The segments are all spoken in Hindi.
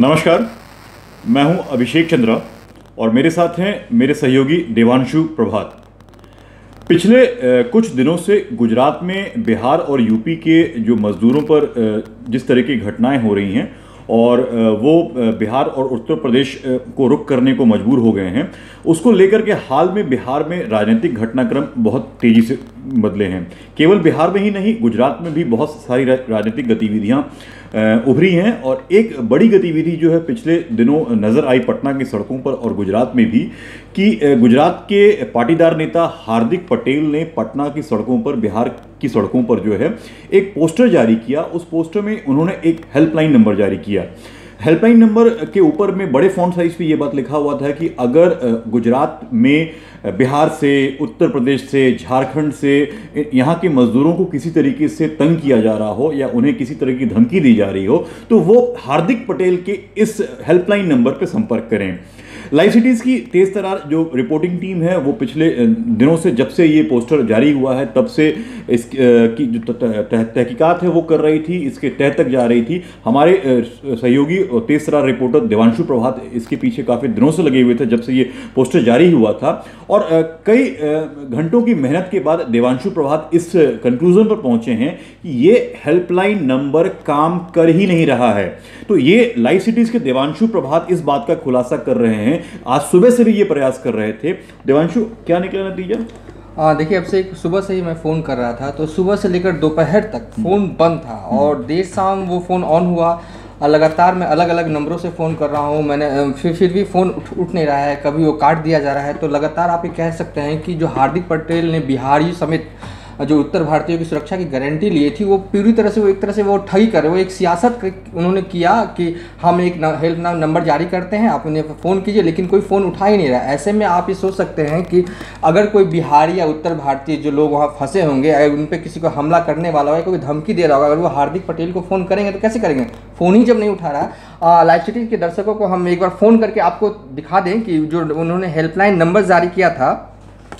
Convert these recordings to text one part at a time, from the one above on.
नमस्कार, मैं हूँ अभिषेक चंद्रा और मेरे साथ हैं मेरे सहयोगी देवांशु प्रभात। पिछले कुछ दिनों से गुजरात में बिहार और यूपी के जो मज़दूरों पर जिस तरह की घटनाएँ हो रही हैं और वो बिहार और उत्तर प्रदेश को रुक करने को मजबूर हो गए हैं। उसको लेकर के हाल में बिहार में राजनीतिक घटनाक्रम बहुत तेज़ी से बदले हैं। केवल बिहार में ही नहीं, गुजरात में भी बहुत सारी राजनीतिक गतिविधियाँ उभरी हैं और एक बड़ी गतिविधि जो है पिछले दिनों नज़र आई पटना की सड़कों पर और गुजरात में भी कि गुजरात के पाटीदार नेता हार्दिक पटेल ने पटना की सड़कों पर, बिहार की सड़कों पर जो है, एक पोस्टर जारी किया। उस पोस्टर में उन्होंने एक हेल्पलाइन नंबर जारी किया। हेल्पलाइन नंबर के ऊपर में बड़े फॉन्ट साइज़ पे ये बात लिखा हुआ था कि अगर गुजरात में बिहार से, उत्तर प्रदेश से, झारखंड से यहाँ के मजदूरों को किसी तरीके से तंग किया जा रहा हो या उन्हें किसी तरह की धमकी दी जा रही हो तो वो हार्दिक पटेल के इस हेल्पलाइन नंबर पर संपर्क करें। लाइव सिटीज़ की तेज तरार जो रिपोर्टिंग टीम है, वो पिछले दिनों से जब से ये पोस्टर जारी हुआ है, तब से इस की जो तहकीकात है वो कर रही थी, इसके तह तक जा रही थी। हमारे सहयोगी तेज तरार रिपोर्टर देवांशु प्रभात इसके पीछे काफ़ी दिनों से लगे हुए थे जब से ये पोस्टर जारी हुआ था। और कई घंटों की मेहनत के बाद देवांशु प्रभात इस कंक्लूजन पर पहुँचे हैं कि ये हेल्पलाइन नंबर काम कर ही नहीं रहा है। तो ये लाइव सिटीज़ के देवांशु प्रभात इस बात का खुलासा कर रहे हैं आज सुबह से भी ये प्रयास कर रहे थे। देवांशु क्या निकला नतीजा? हाँ देखिए अब से सुबह से ही मैं फ़ोन कर रहा था तो सुबह से लेकर दोपहर तक फ़ोन बंद था और देर शाम वो फ़ोन ऑन हुआ। लगातार मैं अलग अलग नंबरों से फ़ोन कर रहा हूँ मैंने फिर फिर भी फ़ोन उठ उठ नहीं रहा है कभी वो काट दिया जा रहा है तो लगातार आप ये कह सकते हैं कि जो हार्दिक पटेल ने बिहारी समेत जो उत्तर भारतीयों की सुरक्षा की गारंटी लिए थी वो पूरी तरह से वो एक तरह से वो ठगी कर वो एक सियासत उन्होंने किया कि हम एक हेल्प नंबर जारी करते हैं आप उन्हें फ़ोन कीजिए लेकिन कोई फ़ोन उठा ही नहीं रहा। ऐसे में आप ये सोच सकते हैं कि अगर कोई बिहारी या उत्तर भारतीय जो लोग वहाँ फंसे होंगे अगर उन पर किसी को हमला करने वाला होगा कोई धमकी दे रहा होगा अगर वो हार्दिक पटेल को फ़ोन करेंगे तो कैसे करेंगे? फ़ोन ही जब नहीं उठा रहा लाइव सिटी के दर्शकों को हम एक बार फ़ोन करके आपको दिखा दें कि जो उन्होंने हेल्पलाइन नंबर जारी किया था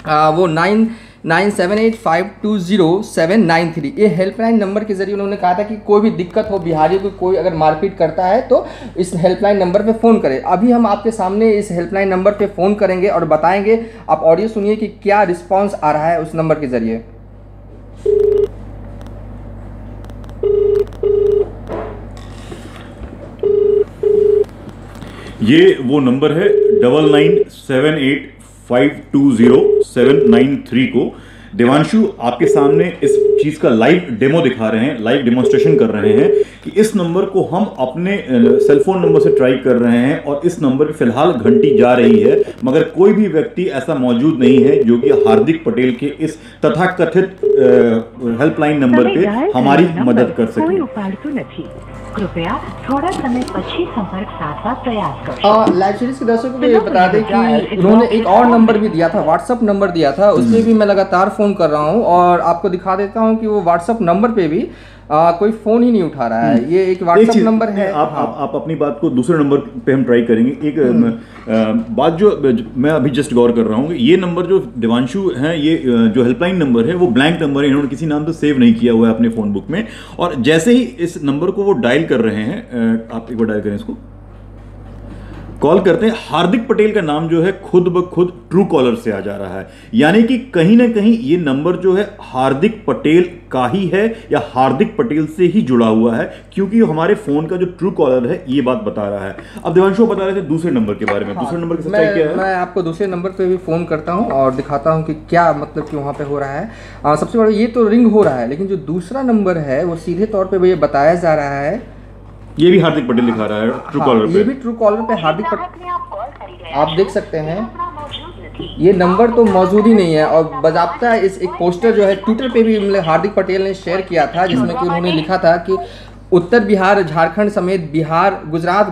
आ, वो nine nine seven eight five two zero seven nine three. ये हेल्पलाइन नंबर के ज़रिए उन्होंने कहा था कि कोई भी दिक्कत हो बिहारियों को कोई अगर मारपीट करता है तो इस हेल्पलाइन नंबर पे फ़ोन करें। अभी हम आपके सामने इस हेल्पलाइन नंबर पे फ़ोन करेंगे और बताएँगे। आप ऑडियो सुनिए कि क्या रिस्पांस आ रहा है उस नंबर के ज़रिए। ये वो नंबर है double nine seven eight five two zero seven nine three को। देवांशु आपके सामने इस चीज़ का लाइव डेमो दिखा रहे हैं लाइव डेमोन्स्ट्रेशन कर रहे हैं कि इस नंबर को हम अपने सेलफोन नंबर से ट्राई कर रहे हैं और इस नंबर पे फ़िलहाल घंटी जा रही है मगर कोई भी व्यक्ति ऐसा मौजूद नहीं है जो कि हार्दिक पटेल के इस तथाकथित हेल्पलाइन नंबर पे हमारी मदद कर सके। कृपया थोड़ा समय संपर्क साधवा प्रयास करो। हाँ, दर्शकों को ये बता दें कि उन्होंने एक और नंबर भी दिया था व्हाट्सअप नंबर दिया था उसमें हम्म। भी मैं लगातार फ़ोन कर रहा हूँ और आपको दिखा देता हूँ कि वो व्हाट्सअप नंबर पे भी आ, कोई फ़ोन ही नहीं उठा रहा है। ये एक व्हाट्सएप नंबर है। आप, हाँ। आप आप अपनी बात को दूसरे नंबर पे हम ट्राई करेंगे। एक अम, बात जो जो मैं अभी जस्ट गौर कर रहा हूँ ये नंबर जो दिवानशु है ये जो हेल्पलाइन नंबर है वो ब्लैंक नंबर है। इन्होंने किसी नाम तो सेव नहीं किया हुआ है अपने फ़ोन बुक में। और जैसे ही इस नंबर को वो डायल कर रहे हैं आप एक बार डायल करें इसको। कॉल करते हैं। हार्दिक पटेल का नाम जो है खुद ब खुद ट्रू कॉलर से आ जा रहा है। यानी कि कहीं ना कहीं ये नंबर जो है हार्दिक पटेल का ही है या हार्दिक पटेल से ही जुड़ा हुआ है क्योंकि हमारे फ़ोन का जो ट्रू कॉलर है ये बात बता रहा है। अब देवांशु बता रहे थे दूसरे नंबर के बारे में। हाँ, दूसरे नंबर की सच्चाई मैं क्या है? मैं आपको दूसरे नंबर पे भी फ़ोन करता हूँ और दिखाता हूँ कि क्या मतलब कि वहाँ पे हो रहा है। आ, सबसे बड़ा ये तो रिंग हो रहा है लेकिन जो दूसरा नंबर है वो सीधे तौर पर ये बताया जा रहा है ये भी हार्दिक पटेल दिखा रहा है हाँ, ट्रू कॉलर पे ये भी ट्रू कॉलर पे हार्दिक पटेल आप देख सकते हैं। ये नंबर तो मौजूद ही नहीं है और बजाबता इस एक पोस्टर जो है ट्विटर पे भी मतलब हार्दिक पटेल ने शेयर किया था जिसमें कि उन्होंने लिखा था कि उत्तर बिहार झारखंड समेत बिहार गुजरात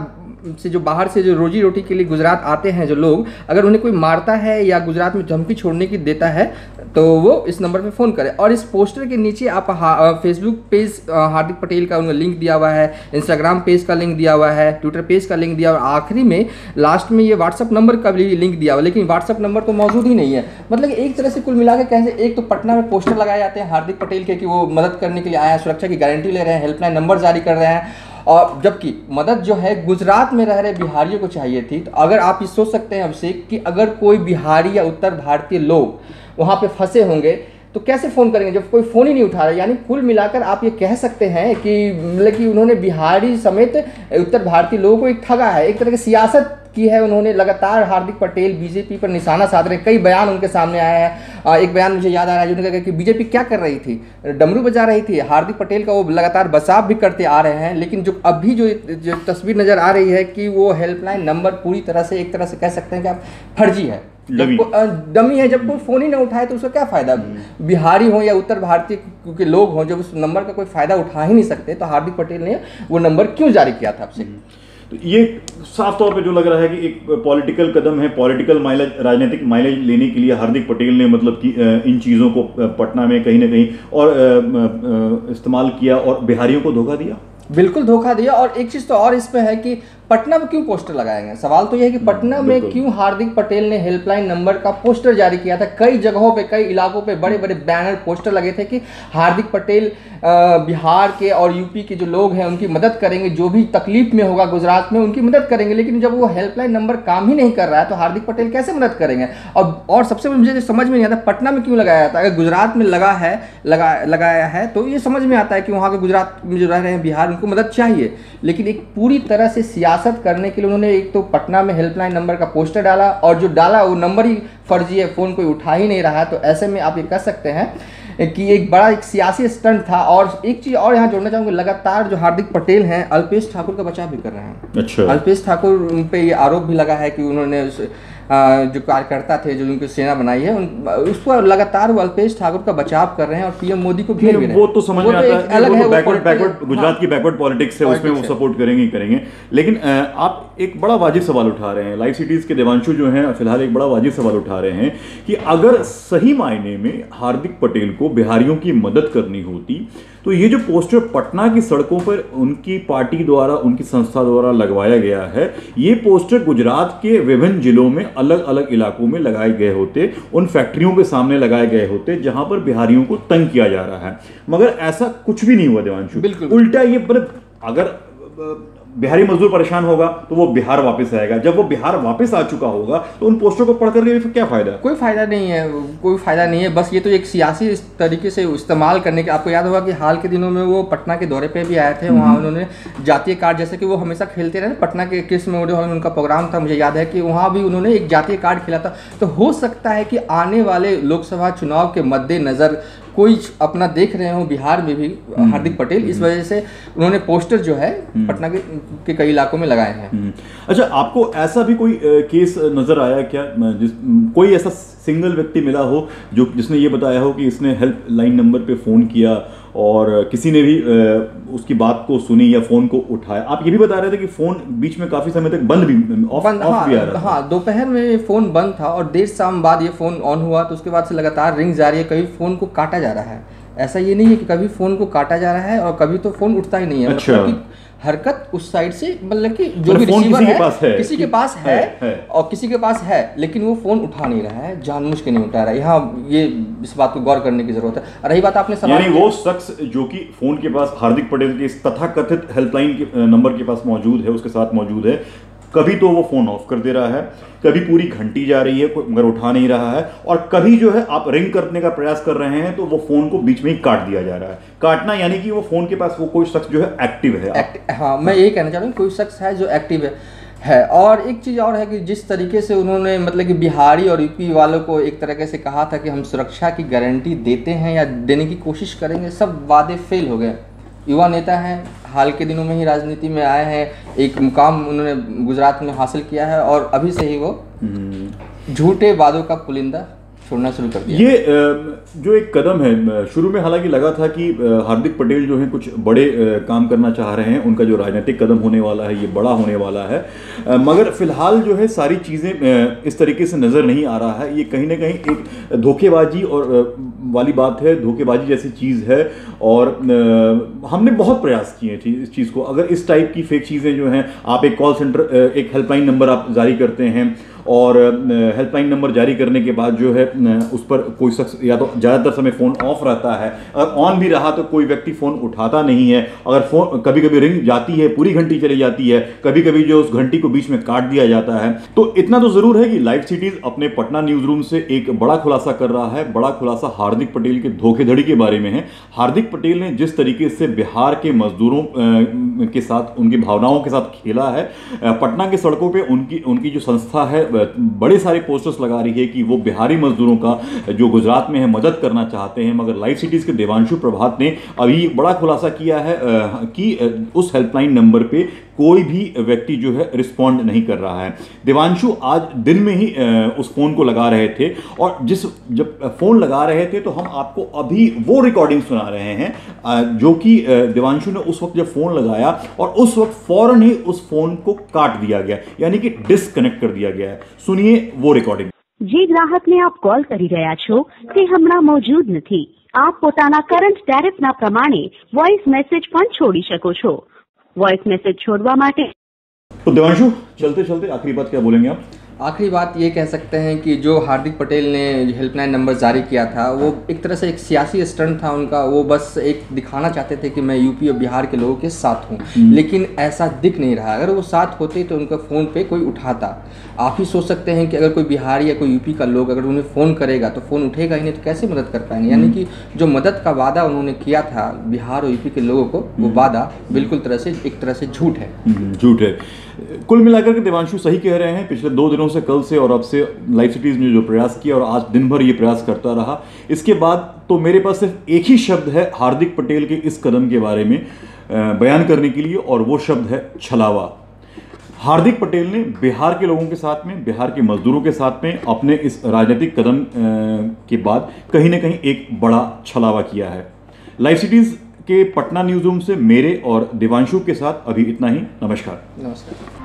से जो बाहर से जो रोजी रोटी के लिए गुजरात आते हैं जो लोग, अगर उन्हें कोई मारता है या गुजरात में धमकी छोड़ने की देता है तो वो इस नंबर पे फ़ोन करें। और इस पोस्टर के नीचे आप फेसबुक पेज हार्दिक पटेल का उनका लिंक दिया हुआ है इंस्टाग्राम पेज का लिंक दिया हुआ है ट्विटर पेज का लिंक दिया हुआ है आखिरी में लास्ट में ये व्हाट्सअप नंबर का भी लिंक दिया हुआ लेकिन व्हाट्सअप नंबर तो मौजूद ही नहीं है। मतलब एक तरह से कुल मिला के कैसे एक तो पटना में पोस्टर लगाए जाते हैं हार्दिक पटेल के कि वो मदद करने के लिए हैं, सुरक्षा की गारंटी ले रहे हैं हेल्पलाइन नंबर जारी कर रहे हैं और जबकि मदद जो है गुजरात में रह रहे बिहारियों को चाहिए थी तो अगर आप ये सोच सकते हैं अभिषेक कि अगर कोई बिहारी या उत्तर भारतीय लोग वहाँ पे फंसे होंगे तो कैसे फ़ोन करेंगे? जब कोई फ़ोन ही नहीं उठा रहा यानी कुल मिलाकर आप ये कह सकते हैं कि मतलब कि उन्होंने बिहारी समेत उत्तर भारतीय लोगों को एक ठगा है। एक तरह की सियासत की है उन्होंने। लगातार हार्दिक पटेल बीजेपी पर निशाना साध रहे कई बयान उनके सामने आया है। एक बयान मुझे याद आ रहा है जिन्होंने कहा कि बीजेपी क्या कर रही थी? डमरू बजा रही थी। हार्दिक पटेल का वो लगातार बसाव भी करते आ रहे हैं, लेकिन जो अभी जो जो तस्वीर नज़र आ रही है कि वो हेल्पलाइन नंबर पूरी तरह से, एक तरह से कह सकते हैं कि आप फर्जी है। डमी। डमी है जब कोई फ़ोन ही ना उठाए तो उसका क्या फ़ायदा? बिहारी हो या उत्तर भारतीय के लोग हों जब उस नंबर का कोई फ़ायदा उठा ही नहीं सकते तो हार्दिक पटेल ने वो नंबर क्यों जारी किया था आपसे? तो ये साफ़ तौर पे जो लग रहा है कि एक पॉलिटिकल कदम है पॉलिटिकल माइलेज राजनीतिक माइलेज लेने के लिए हार्दिक पटेल ने मतलब कि इन चीज़ों को पटना में कहीं ना कहीं और इस्तेमाल किया और बिहारियों को धोखा दिया। बिल्कुल धोखा दिया और एक चीज़ तो और इसमें है कि पटना में क्यों पोस्टर लगाए गए सवाल तो यह है कि पटना में क्यों हार्दिक पटेल ने हेल्पलाइन नंबर का पोस्टर जारी किया था? कई जगहों पे कई इलाकों पे बड़े बड़े बैनर पोस्टर लगे थे कि हार्दिक पटेल बिहार के और यूपी के जो लोग हैं उनकी मदद करेंगे जो भी तकलीफ़ में होगा गुजरात में उनकी मदद करेंगे लेकिन जब वो हेल्पलाइन नंबर काम ही नहीं कर रहा है तो हार्दिक पटेल कैसे मदद करेंगे? और और सबसे मुझे जो समझ में नहीं आता पटना में क्यों लगाया जाता है? अगर गुजरात में लगा है लगा लगाया है तो ये समझ में आता है कि वहाँ के गुजरात में जो रह रहे हैं बिहार उनको मदद चाहिए। लेकिन एक पूरी तरह से सियासत करने के लिए उन्होंने एक तो पटना में हेल्पलाइन नंबर का पोस्टर डाला और जो डाला वो नंबर ही फर्जी है फ़ोन कोई उठा ही नहीं रहा है तो ऐसे में आप ये कह सकते हैं कि एक बड़ा एक सियासी स्टंट था और एक चीज़ और यहाँ जोड़ना चाहूँगा लगातार जो हार्दिक पटेल हैं अल्पेश ठाकुर का बचाव भी कर रहे हैं। अच्छा। अल्पेश ठाकुर पे ये आरोप भी लगा है कि उन्होंने जो कार्यकर्ता थे जो उनकी सेना बनाई है उन, उस पर लगातार वो अल्पेश ठाकुर का बचाव कर रहे हैं और पीएम मोदी को घेर भी रहे हैं वो तो समझ में आता है। अलग है तो बैकवर्ड बैकवर्ड गुजरात हाँ। की बैकवर्ड पॉलिटिक्स है उसमें वो सपोर्ट करेंगे ही करेंगे। लेकिन आप एक बड़ा वाजिब सवाल उठा रहे हैं। लाइव सिटीज़ के देवांशु जो हैं फ़िलहाल एक बड़ा वाजिब सवाल उठा रहे हैं कि अगर सही मायने में हार्दिक पटेल को बिहारियों की मदद करनी होती तो ये जो पोस्टर पटना की सड़कों पर उनकी पार्टी द्वारा उनकी संस्था द्वारा लगवाया गया है ये पोस्टर गुजरात के विभिन्न जिलों में अलग अलग इलाकों में लगाए गए होते उन फैक्ट्रियों के सामने लगाए गए होते जहाँ पर बिहारियों को तंग किया जा रहा है मगर ऐसा कुछ भी नहीं हुआ देवांशु बिल्कुल। उल्टा ये मतलब अगर बिहारी मजदूर परेशान होगा तो वो बिहार वापस आएगा। जब वो बिहार वापस आ चुका होगा तो उन पोस्टर को पढ़ करके फिर क्या फ़ायदा? कोई फ़ायदा नहीं है कोई फ़ायदा नहीं है। बस ये तो एक सियासी तरीके से इस्तेमाल करने के आपको याद होगा कि हाल के दिनों में वो पटना के दौरे पे भी आए थे। वहाँ उन्होंने जातीय कार्ड जैसे कि वो हमेशा खेलते रहे पटना के कृष्ण मेमोरियल हॉल में उनका प्रोग्राम था मुझे याद है कि वहाँ भी उन्होंने एक जातीय कार्ड खेला था। तो हो सकता है कि आने वाले लोकसभा चुनाव के मद्देनज़र कोई अपना देख रहे हो बिहार में भी हार्दिक पटेल इस वजह से उन्होंने पोस्टर जो है पटना के, के कई इलाकों में लगाए हैं। हम्म। अच्छा आपको ऐसा भी कोई केस नज़र आया क्या? जिस कोई ऐसा सिंगल व्यक्ति मिला हो जो जिसने ये बताया हो कि इसने हेल्पलाइन नंबर पे फ़ोन किया और किसी ने भी उसकी बात को सुनी या फ़ोन को उठाया। आप ये भी बता रहे थे कि फ़ोन बीच में काफ़ी समय तक बंद भी ऑफ़ बंद ऑफ़ भी आ हाँ रहा हाँ दोपहर में फ़ोन बंद था और देर शाम बाद ये फ़ोन ऑन हुआ तो उसके बाद से लगातार रिंग जा रही है कभी फ़ोन को काटा जा रहा है। ऐसा ये नहीं है कि कभी फ़ोन को काटा जा रहा है और कभी तो फ़ोन उठता ही नहीं है। अच्छा। मतलब हरकत उस साइड से मतलब कि जो मतलब भी रिसीवर किसी के है, पास है। किसी के पास है, है, है। और किसी के पास है लेकिन वो फ़ोन उठा नहीं रहा है जानबूझ के नहीं उठा रहा है यहाँ ये इस बात को गौर करने की ज़रूरत है रही बात आपने सवाल यानी वो शख्स जो कि फ़ोन के पास हार्दिक पटेल के इस तथाकथित हेल्पलाइन के नंबर के पास मौजूद है उसके साथ मौजूद है कभी तो वो फ़ोन ऑफ़ कर दे रहा है, कभी पूरी घंटी जा रही है, कोई मगर उठा नहीं रहा है, और कभी जो है आप रिंग करने का प्रयास कर रहे हैं तो वो फ़ोन को बीच में ही काट दिया जा रहा है। काटना यानी कि वो फ़ोन के पास वो कोई शख्स जो है एक्टिव है एक्ट हाँ मैं यही कहना चाह रहा हूँ, कोई शख्स है जो एक्टिव है है। और एक चीज़ और है कि जिस तरीके से उन्होंने मतलब कि बिहारी और यूपी वालों को एक तरीके से कहा था कि हम सुरक्षा की गारंटी देते हैं या देने की कोशिश करेंगे, सब वादे फेल हो गए। युवा नेता हैं हाल के दिनों में ही राजनीति में आए हैं एक मुकाम उन्होंने गुजरात में हासिल किया है और अभी से ही वो हम्म। झूठे वादों का पुलिंदा छोड़ना शुरू कर दिया। ये जो एक कदम है शुरू में हालाँकि लगा था कि हार्दिक पटेल जो है कुछ बड़े काम करना चाह रहे हैं, उनका जो राजनीतिक कदम होने वाला है, ये बड़ा होने वाला है। मगर फ़िलहाल जो है सारी चीज़ें इस तरीके से नज़र नहीं आ रहा है। ये कहीं ना कहीं एक धोखेबाजी और वाली बात है, धोखेबाजी जैसी चीज़ है और हमने बहुत प्रयास किए थे इस चीज़ को। अगर इस टाइप की फेक चीज़ें जो हैं, आप एक कॉल सेंटर एक हेल्पलाइन नंबर आप जारी करते हैं और हेल्पलाइन नंबर जारी करने के बाद जो है उस पर कोई शख्स या तो ज़्यादातर समय फ़ोन ऑफ़ रहता है। अगर ऑन भी रहा तो कोई व्यक्ति फ़ोन उठाता नहीं है। अगर फ़ोन कभी कभी रिंग जाती है, पूरी घंटी चली जाती है कभी कभी जो उस घंटी को बीच में काट दिया जाता है। तो इतना तो ज़रूर है कि लाइव सिटीज़ अपने पटना न्यूज़ रूम से एक बड़ा खुलासा कर रहा है। बड़ा खुलासा हार्दिक पटेल के धोखेधड़ी के बारे में है। हार्दिक पटेल ने जिस तरीके से बिहार के मजदूरों के साथ, उनकी भावनाओं के साथ खेला है पटना के सड़कों पे उनकी उनकी जो संस्था है बड़े सारे पोस्टर्स लगा रही है कि वो बिहारी मजदूरों का जो गुजरात में है, मदद करना चाहते हैं, मगर लाइव सिटीज़ के देवांशु प्रभात ने अभी बड़ा खुलासा किया है कि उस हेल्पलाइन नंबर पे कोई भी व्यक्ति जो है रिस्पॉन्ड नहीं कर रहा है देवांशु आज दिन में ही अ, उस फोन को लगा रहे थे और जिस जब फोन लगा रहे थे तो हम आपको अभी वो रिकॉर्डिंग सुना रहे हैं अ, जो कि अ, देवांशु ने उस वक्त जब फोन लगाया और उस वक्त फौरन ही उस फोन को काट दिया गया यानी कि डिसकनेक्ट कर दिया गया है सुनिए वो रिकॉर्डिंग જે ગ્રાહકને આપ કોલ કરી રહ્યા છો તે હમણાં મોજૂદ નથી આપ પોતાના કરંટ ટેરિફના પ્રમાણે વોઇસ મેસેજ પણ છોડી શકો છો वॉइस मैसेज छोड़वा तो देवांशु चलते चलते आखिरी बात क्या बोलेंगे आप? आखिरी बात ये कह सकते हैं कि जो हार्दिक पटेल ने हेल्पलाइन नंबर जारी किया था वो एक तरह से एक सियासी स्टंट था उनका। वो बस एक दिखाना चाहते थे कि मैं यूपी और बिहार के लोगों के साथ हूँ। लेकिन ऐसा दिख नहीं रहा। अगर वो साथ होते तो उनका फ़ोन पे कोई उठाता। आप ही सोच सकते हैं कि अगर कोई बिहारी या कोई यूपी का लोग अगर उन्हें फ़ोन करेगा तो फ़ोन उठेगा ही नहीं तो कैसे मदद कर पाएँगे? यानी कि जो मदद का वादा उन्होंने किया था बिहार और यूपी के लोगों को वो वादा बिल्कुल तरह से एक तरह से झूठ है। हम्म, झूठ है। कुल मिलाकर के देवांशु सही कह रहे हैं। पिछले दो दिनों से, कल से और अब से लाइव सिटीज़ ने जो प्रयास किया और आज दिन भर ये प्रयास करता रहा। इसके बाद तो मेरे पास सिर्फ़ एक ही शब्द है, हार्दिक पटेल के इस कदम के बारे में बयान करने के लिए, और वो शब्द है छलावा। हार्दिक पटेल ने बिहार के लोगों के साथ में, बिहार के मजदूरों के साथ में अपने इस राजनीतिक कदम के बाद कहीं ना कहीं एक बड़ा छलावा किया है। लाइव सिटीज़ के पटना न्यूज़ रूम से मेरे और देवांशु के साथ अभी इतना ही। नमस्कार। नमस्कार।